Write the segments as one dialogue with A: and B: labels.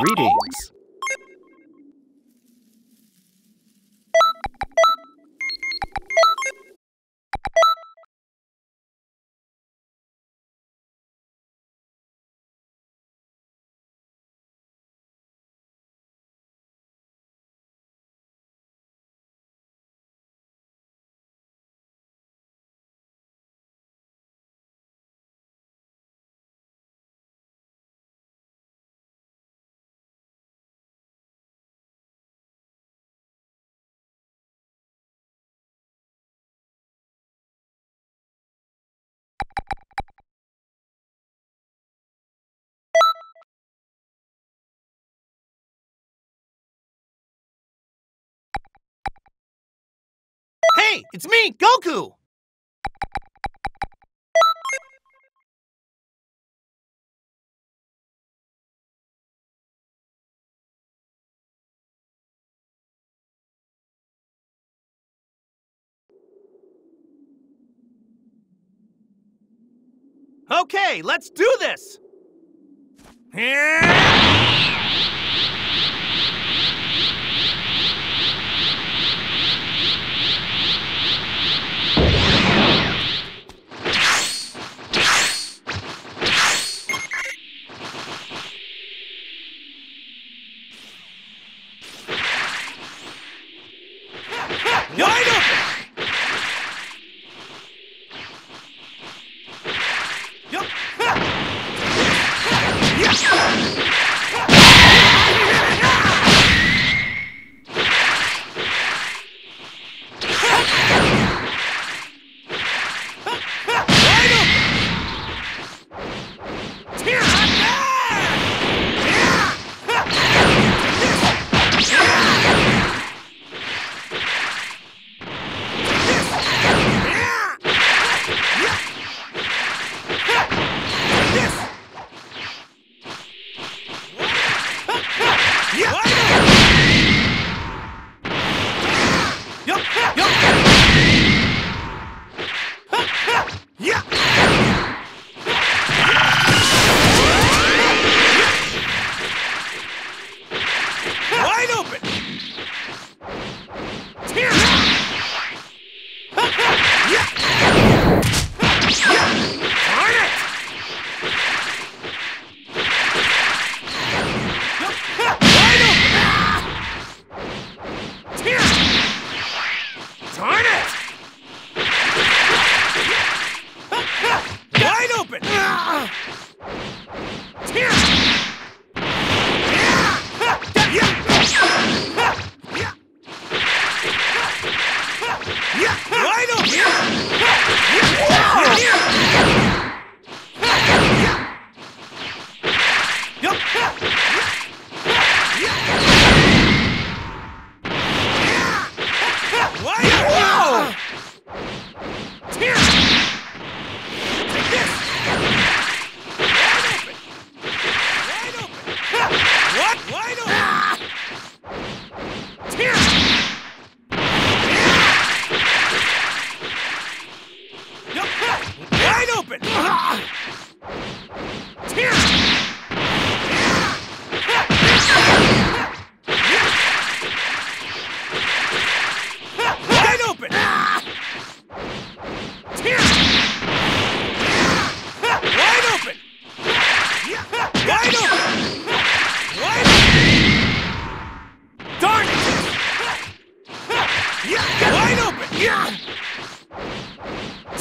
A: Greetings.
B: Hey, it's me, Goku! Okay, let's do this! Wide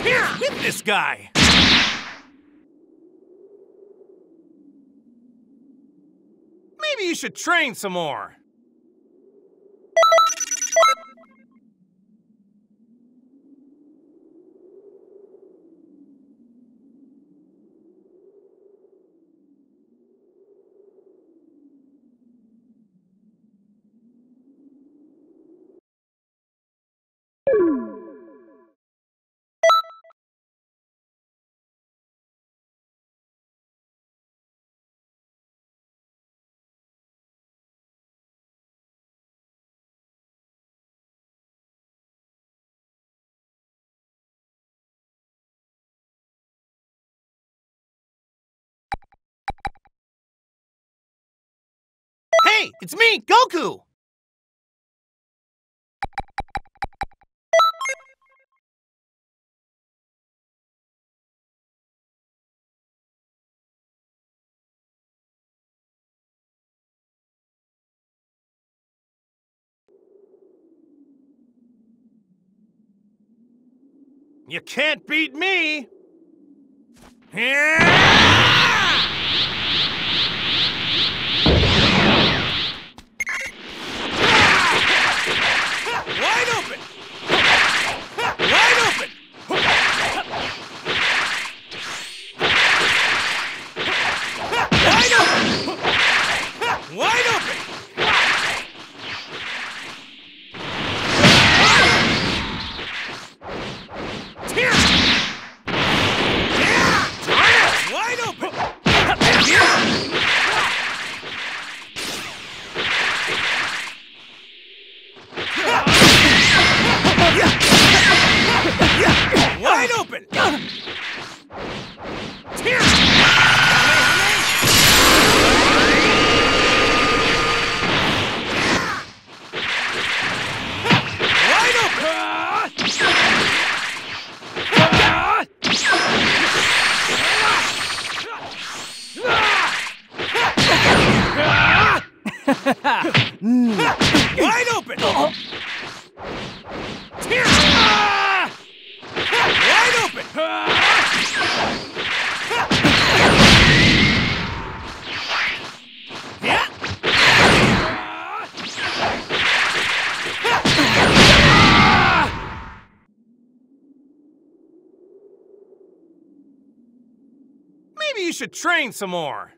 B: Here! With this guy! Maybe you should train some more. Hey, it's me, Goku! You can't beat me! Wide open! Wide open! Wide open! Wide open! Here! Yeah! Wide open! Wide open! Here! Wide open! Wide open! Here! Wide open! Yeah! Maybe you should train some more.